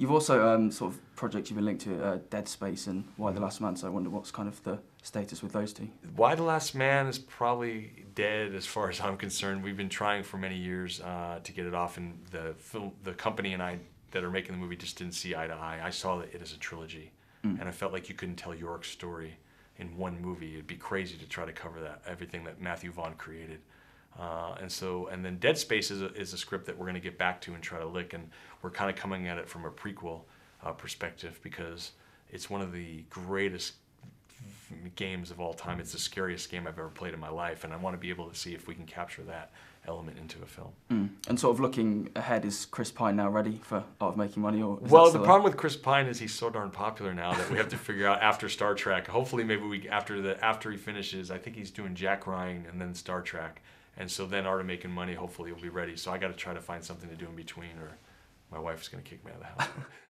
You've also um, sort of projects you've been linked to uh, Dead Space and Y the Last Man. So I wonder what's kind of the status with those two. Y the Last Man is probably dead as far as I'm concerned. We've been trying for many years uh, to get it off, and the film, the company and I that are making the movie just didn't see eye to eye. I saw it as a trilogy, and I felt like you couldn't tell Yorick's story in one movie. It'd be crazy to try to cover that everything that Matthew Vaughn created. Uh, and so, and then Dead Space is a, is a script that we're going to get back to and try to lick, and we're kind of coming at it from a prequel uh, perspective because it's one of the greatest games of all time. It's the scariest game I've ever played in my life, and I want to be able to see if we can capture that element into a film. Mm. And sort of looking ahead, is Chris Pine now ready for Art of Making Money? Or Well, the problem with Chris Pine is he's so darn popular now that we have to figure out after Star Trek. Hopefully, maybe we after the after he finishes, I think he's doing Jack Ryan and then Star Trek, and so then Art of Making Money. Hopefully, he'll be ready. So I got to try to find something to do in between, or my wife's gonna kick me out of the house.